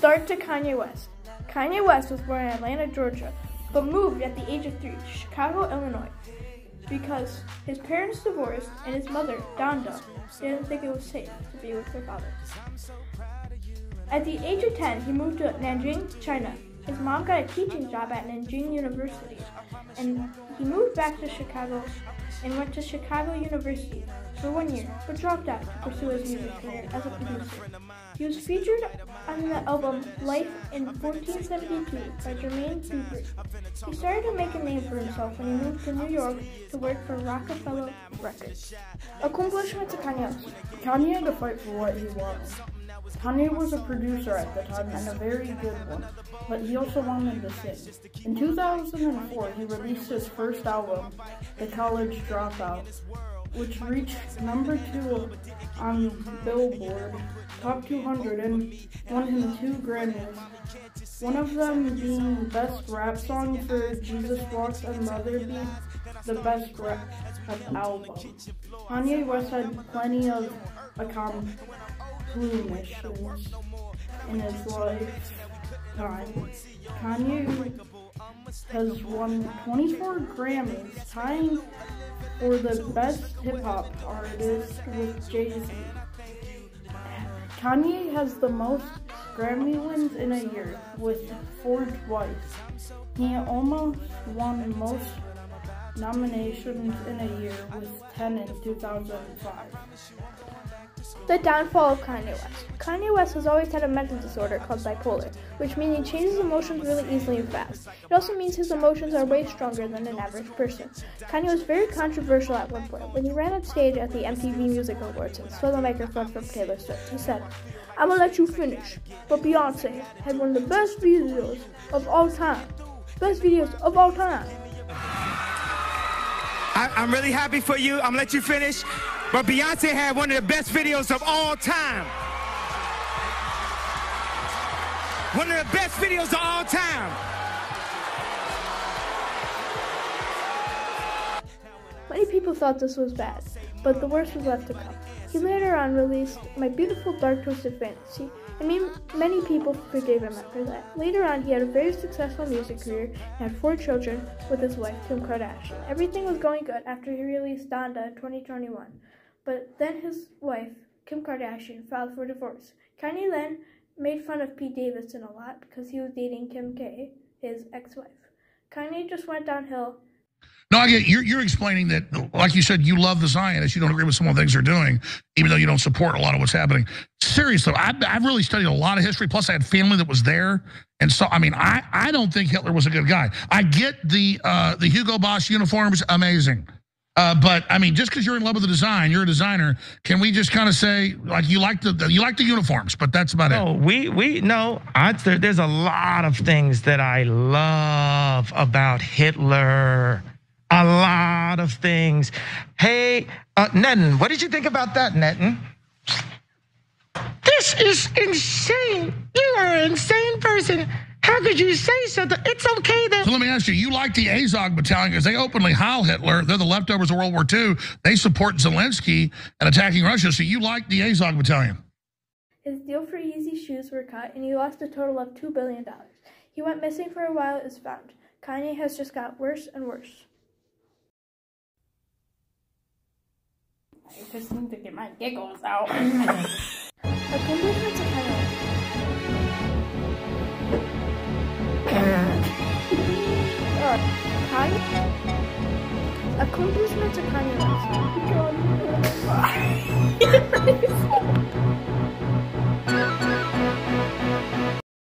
Start to Kanye West. Kanye West was born in Atlanta, Georgia, but moved at the age of three to Chicago, Illinois, because his parents divorced and his mother, Donda, didn't think it was safe to be with her father. At the age of 10, he moved to Nanjing, China. His mom got a teaching job at Nanjing University, and he moved back to Chicago and went to Chicago University for one year, but dropped out to pursue his music career as a producer. He was featured on the album Life in 1472 by Jermaine Dupri. He started to make a name for himself when he moved to New York to work for Roc-A-Fella Records. Accomplishments of Kanye Kanye had to fight for what he was. Kanye was a producer at the time and a very good one, but he also wanted to sing. In 2004, he released his first album, The College Dropout, which reached number two on Billboard Top 200 and won him two Grammys. One of them being Best Rap Song for Jesus Walks and the being the Best Rap Album. Kanye West had plenty of accomplishments in his lifetime. Kanye has won 24 Grammys, tying for the best hip hop artist with Jay Z. Kanye has the most Grammy wins in a year, with four twice. He almost won most nominations in a year, with 10 in 2005. The downfall of Kanye West. Kanye West has always had a mental disorder called bipolar, which means he changes emotions really easily and fast. It also means his emotions are way stronger than an average person. Kanye was very controversial at one point. When he ran on stage at the MTV Music Awards and stole the microphone from Taylor Swift, he said, I'm gonna let you finish, but Beyonce had one of the best videos of all time. Best videos of all time. I, am really happy for you. I'm gonna let you finish. But Beyonce had one of the best videos of all time. One of the best videos of all time. Many people thought this was bad, but the worst was left to come. He later on released My Beautiful Dark Twisted Fantasy, and many people forgave him after that. Later on, he had a very successful music career and had four children with his wife, Kim Kardashian. Everything was going good after he released Donda in 2021. But then his wife, Kim Kardashian, filed for divorce. Kanye then made fun of Pete Davidson a lot because he was dating Kim K, his ex-wife. Kanye just went downhill. No, I get you're you're explaining that, like you said, you love the Zionists. You don't agree with some of the things they're doing, even though you don't support a lot of what's happening. Seriously, I've, I've really studied a lot of history. Plus, I had family that was there, and so I mean, I I don't think Hitler was a good guy. I get the uh, the Hugo Boss uniforms, amazing. Uh, but I mean, just because you're in love with the design, you're a designer. Can we just kind of say like you like the you like the uniforms, but that's about no, it? No, we we no. I, there, there's a lot of things that I love about Hitler. A lot of things. Hey, uh, Netten, what did you think about that, Netten? This is insane. You are an insane person. How could you say something? It's okay that. So let me ask you: You like the Azov Battalion because they openly Heil Hitler. They're the leftovers of World War II. They support Zelensky and attacking Russia. So you like the Azov Battalion? His deal for Yeezy shoes were cut, and he lost a total of two billion dollars. He went missing for a while. It was found. Kanye has just got worse and worse. I just need to get my giggles out. It's a funny laugh.